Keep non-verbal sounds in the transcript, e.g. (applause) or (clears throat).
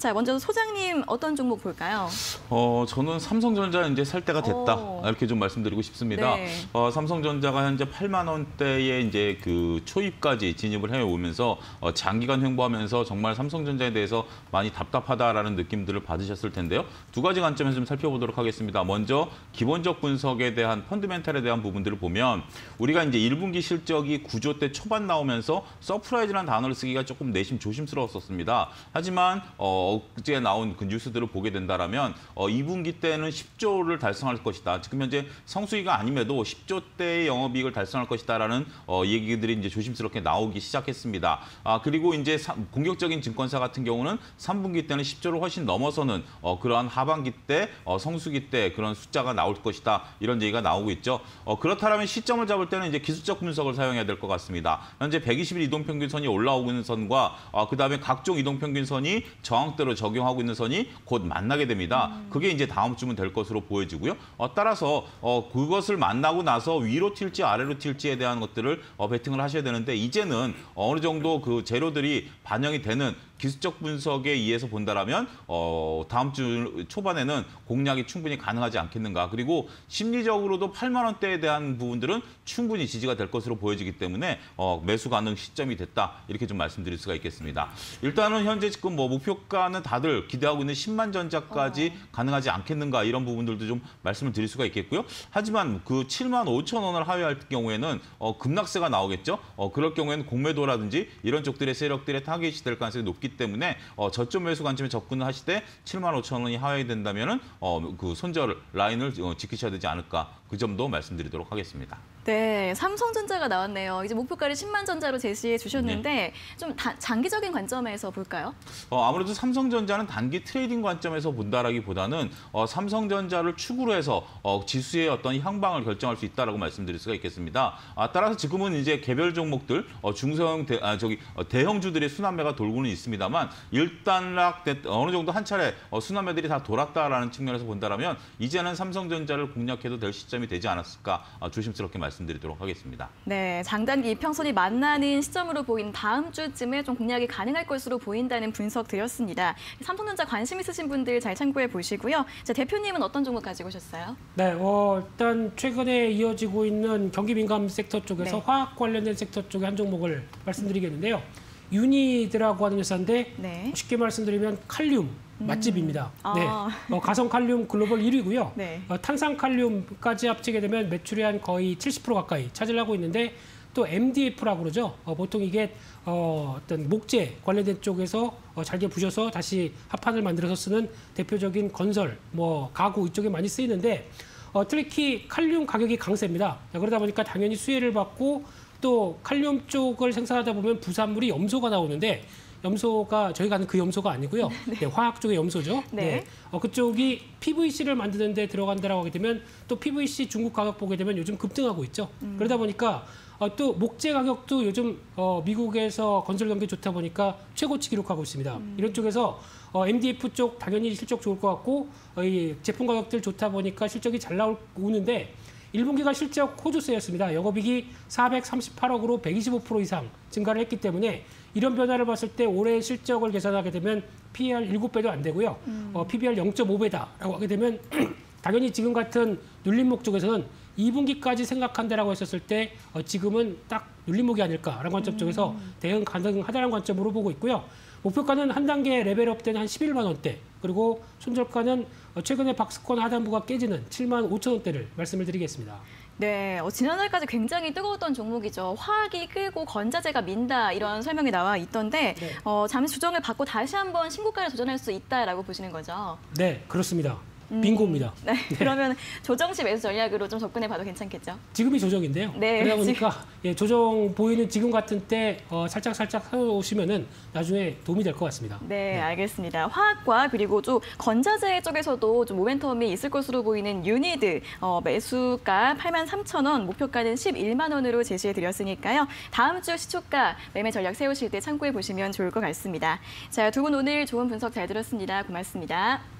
자, 먼저 소장님 어떤 종목 볼까요? 어, 저는 삼성전자 이제 살 때가 됐다. 오. 이렇게 좀 말씀드리고 싶습니다. 네. 어, 삼성전자가 현재 8만 원대에 이제 그 초입까지 진입을 해 오면서 어, 장기간 횡보하면서 정말 삼성전자에 대해서 많이 답답하다라는 느낌들을 받으셨을 텐데요. 두 가지 관점에서 좀 살펴보도록 하겠습니다. 먼저 기본적 분석에 대한 fundamental에 대한 부분들을 보면 우리가 이제 1분기 실적이 9조 대 초반 나오면서 surprise라는 단어를 쓰기가 조금 내심 조심스러웠었습니다. 하지만 어, 어제 나온 그 뉴스들을 보게 된다라면 어, 2분기 때는 10조를 달성할 것이다. 지금 현재 성수기가 아님에도 10조 대의 영업이익을 달성할 것이다라는 어, 얘기들이 이제 조심스럽게 나오기 시작했습니다. 아 그리고 이제 사- 공격적인 증권사 같은 경우는 3분기 때는 10조를 훨씬 넘어서는 어, 그러한 하반기 때 어, 성수기 때 그런 숫자가 나올 것이다 이런 얘기가 나오고 있죠. 어, 그렇다면 시점을 잡을 때는 이제 기술적 분석을 사용해야 될 것 같습니다. 현재 120일 이동평균선이 올라오고 있는 선과 어, 그다음에 각종 이동평균선이 저항 대로 적용하고 있는 선이 곧 만나게 됩니다. 그게 이제 다음 주면 될 것으로 보여지고요. 어, 따라서 어, 그것을 만나고 나서 위로 튈지 아래로 튈지에 대한 것들을 어, 베팅을 하셔야 되는데 이제는 어느 정도 그 재료들이 반영이 되는 기술적 분석에 의해서 본다라면 어, 다음 주 초반에는 공략이 충분히 가능하지 않겠는가. 그리고 심리적으로도 8만 원대에 대한 부분들은 충분히 지지가 될 것으로 보여지기 때문에 어, 매수 가능 시점이 됐다. 이렇게 좀 말씀드릴 수가 있겠습니다. 일단은 현재 지금 뭐 목표가는 다들 기대하고 있는 10만 전자까지 가능하지 않겠는가 이런 부분들도 좀 말씀을 드릴 수가 있겠고요. 하지만 그 7만 5천 원을 하회할 경우에는 어, 급락세가 나오겠죠. 어, 그럴 경우에는 공매도라든지 이런 쪽들의 세력들의 타겟이 될 가능성이 높기 때문에 어, 저점 매수 관점에 접근을 하시되 7만 5천 원이 하회된다면은 어, 그 손절 라인을 어, 지키셔야 되지 않을까 그 점도 말씀드리도록 하겠습니다. 네, 삼성전자가 나왔네요. 이제 목표가를 10만 전자로 제시해 주셨는데 네. 좀 다- 장기적인 관점에서 볼까요? 어, 아무래도 삼성전자는 단기 trading 관점에서 본다라기보다는 어, 삼성전자를 축으로 해서 어, 지수의 어떤 향방을 결정할 수 있다라고 말씀드릴 수가 있겠습니다. 아, 따라서 지금은 이제 개별 종목들 어, 중소형 대, 아, 저기 어, 대형주들의 순환매가 돌고는 있습니다만 일단락 됐- 어느 정도 한 차례 어, 순환매들이 다 돌았다라는 측면에서 본다라면 이제는 삼성전자를 공략해도 될 시점이 되지 않았을까 어, 조심스럽게 말씀 드리도록 하겠습니다. 네, 장단기 이평선이 만나는 시점으로 보이는 다음 주쯤에 좀 공략이 가능할 것으로 보인다는 분석 드렸습니다. 삼성전자 관심 있으신 분들 잘 참고해 보시고요. 자, 대표님은 어떤 종목 가지고 오셨어요? 네, 어, 일단 최근에 이어지고 있는 경기 민감 섹터 쪽에서 네. 화학 관련된 섹터 쪽의 한 종목을 말씀드리겠는데요. 유니드라고 하는 회사인데 네. 쉽게 말씀드리면 칼륨 맛집입니다. 아. 네, 어, 가성 칼륨 글로벌 1위고요. 네. 어, 탄산 칼륨까지 합치게 되면 매출의 한 거의 70% 가까이 차지하고 있는데 또 MDF라고 그러죠. 어, 보통 이게 어, 어떤 목재 관련된 쪽에서 어, 잘게 부셔서 다시 합판을 만들어서 쓰는 대표적인 건설, 뭐 가구 이쪽에 많이 쓰이는데 어, 특히 칼륨 가격이 강세입니다. 자, 그러다 보니까 당연히 수혜를 받고 또 칼륨 쪽을 생산하다 보면 부산물이 염소가 나오는데 염소가 저희가 아는 그 염소가 아니고요. (laughs) 네, 화학 쪽의 염소죠. 네. 어, 그쪽이 PVC를 만드는 데 들어간다라고 하게 되면 또 PVC 중국 가격 보게 되면 요즘 급등하고 있죠. 그러다 보니까 어, 또 목재 가격도 요즘 어, 미국에서 건설 경기 좋다 보니까 최고치 기록하고 있습니다. 이런 쪽에서 어, MDF 쪽 당연히 실적 좋을 것 같고 어, 이 제품 가격들 좋다 보니까 실적이 잘 나오는데 1분기가 실적 호조세였습니다. 영업이익이 438억으로 125% 이상 증가를 했기 때문에 이런 변화를 봤을 때 올해 실적을 계산하게 되면 PER 7배도 안 되고요. 어, PBR 0.5배다라고 하게 되면 (clears throat) 당연히 지금 같은 눌림목 쪽에서는 2분기까지 생각한다라고 했었을 때 어, 지금은 딱 눌림목이 아닐까라는 관점 쪽에서 대응 가능하다는 관점으로 보고 있고요. 목표가는 한 단계 레벨업된 한 11만 원대 그리고 손절가는 어, 최근에 박스권 하단부가 깨지는 7만 5천 원대를 말씀을 드리겠습니다. 네, 어, 지난달까지 굉장히 뜨거웠던 종목이죠. 화학이 끌고 건자재가 민다 이런 설명이 나와 있던데 네. 어, 잠시 조정을 받고 다시 한번 신고가를 도전할 수 있다라고 보시는 거죠. 네, 그렇습니다. 음. 빙고입니다. (laughs) 네, 그러면 조정 시 매수 전략으로 좀 접근해 봐도 괜찮겠죠? 지금이 조정인데요. 네, 그러다 보니까 예, 조정 보이는 지금 같은 때 어, 살짝 살짝 사오시면은 나중에 도움이 될 것 같습니다. 네, 알겠습니다. 화학과 그리고 좀 건자재 쪽에서도 좀 모멘텀이 있을 것으로 보이는 유니드 어, 매수가 8만 3천 원, 목표가는 11만 원으로 제시해 드렸으니까요. 다음 주 시초가 매매 전략 세우실 때 참고해 보시면 좋을 것 같습니다. 자, 두 분 오늘 좋은 분석 잘 들었습니다. 고맙습니다.